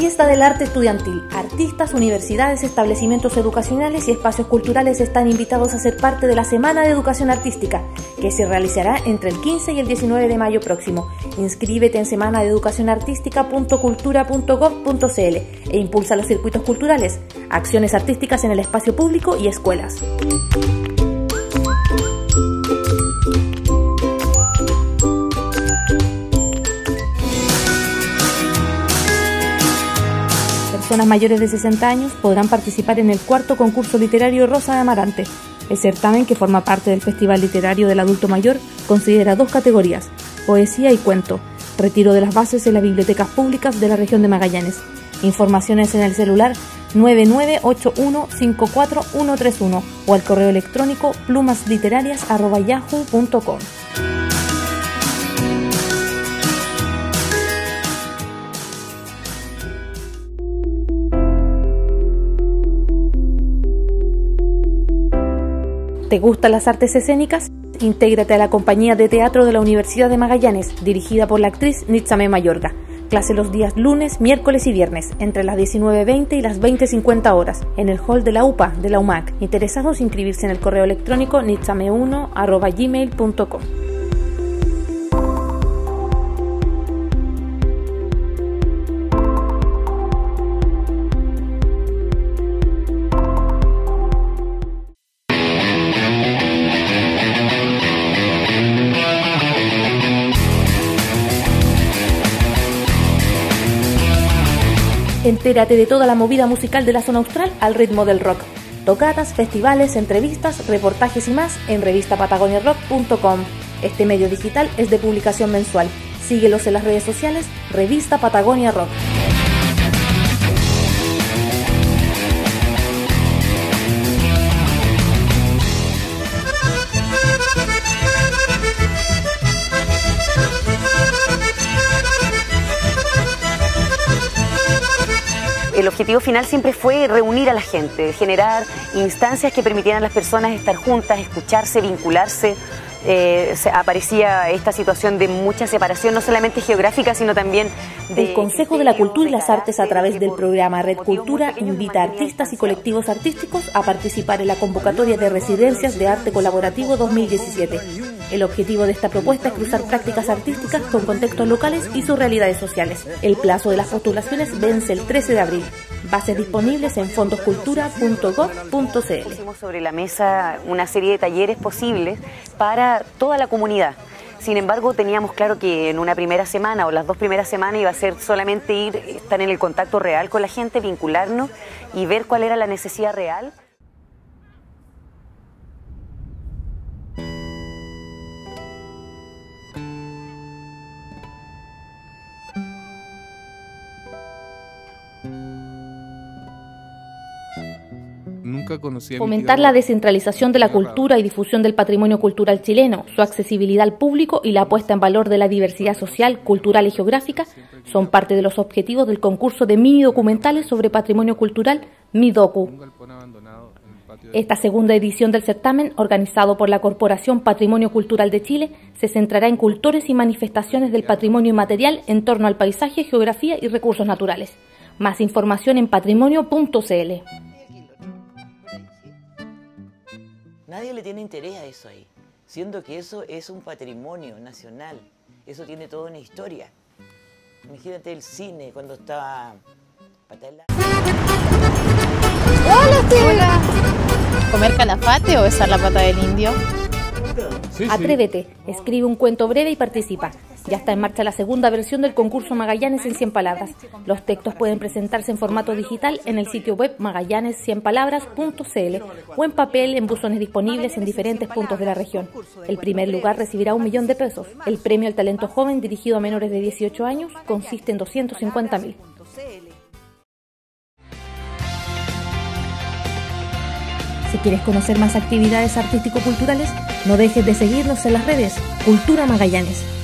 fiesta del arte estudiantil. Artistas, universidades, establecimientos educacionales y espacios culturales están invitados a ser parte de la Semana de Educación Artística, que se realizará entre el 15 y el 19 de mayo próximo. Inscríbete en semana de educación artística.cultura.gov.cl e impulsa los circuitos culturales, acciones artísticas en el espacio público y escuelas. Personas mayores de 60 años podrán participar en el cuarto concurso literario Rosa de Amarante. El certamen, que forma parte del Festival Literario del Adulto Mayor, considera dos categorías, poesía y cuento, retiro de las bases en las bibliotecas públicas de la región de Magallanes. Informaciones en el celular 998154131 o al correo electrónico plumasliterarias.yahoo.com. ¿Te gustan las artes escénicas? Intégrate a la compañía de teatro de la Universidad de Magallanes, dirigida por la actriz Nitzame Mayorga. Clase los días lunes, miércoles y viernes, entre las 19.20 y las 20.50 horas, en el hall de la UPA de la UMAC. Interesados inscribirse en el correo electrónico nitzame1.gmail.com. Entérate de toda la movida musical de la zona austral al ritmo del rock. Tocadas, festivales, entrevistas, reportajes y más en revistapatagoniarock.com. Este medio digital es de publicación mensual. Síguelos en las redes sociales Revista Patagonia Rock. El objetivo final siempre fue reunir a la gente, generar instancias que permitieran a las personas estar juntas, escucharse, vincularse. Eh, aparecía esta situación de mucha separación, no solamente geográfica, sino también de... El Consejo de la Cultura y las Artes, a través del programa Red Cultura, invita a artistas y colectivos artísticos a participar en la convocatoria de residencias de arte colaborativo 2017. El objetivo de esta propuesta es cruzar prácticas artísticas con contextos locales y sus realidades sociales. El plazo de las postulaciones vence el 13 de abril. Bases disponibles en fondoscultura.gov.cl. Pusimos sobre la mesa una serie de talleres posibles para toda la comunidad. Sin embargo, teníamos claro que en una primera semana o las dos primeras semanas iba a ser solamente ir, estar en el contacto real con la gente, vincularnos y ver cuál era la necesidad real. Fomentar la descentralización de la cultura y difusión del patrimonio cultural chileno, su accesibilidad al público y la puesta en valor de la diversidad social, cultural y geográfica son parte de los objetivos del concurso de mini documentales sobre patrimonio cultural MIDOCU. Esta segunda edición del certamen, organizado por la Corporación Patrimonio Cultural de Chile, se centrará en cultores y manifestaciones del patrimonio inmaterial en torno al paisaje, geografía y recursos naturales. Más información en patrimonio.cl. Nadie le tiene interés a eso ahí, siendo que eso es un patrimonio nacional, eso tiene toda una historia. Imagínate el cine cuando estaba Patela. Hola, Hola. ¿Comer calafate o besar la pata del indio? Atrévete, escribe un cuento breve y participa. Ya está en marcha la segunda versión del concurso Magallanes en 100 palabras. Los textos pueden presentarse en formato digital en el sitio web magallanes100palabras.cl o en papel en buzones disponibles en diferentes puntos de la región. El primer lugar recibirá un millón de pesos. El premio al talento joven dirigido a menores de 18 años consiste en 250 mil. Si quieres conocer más actividades artístico-culturales, no dejes de seguirnos en las redes Cultura Magallanes.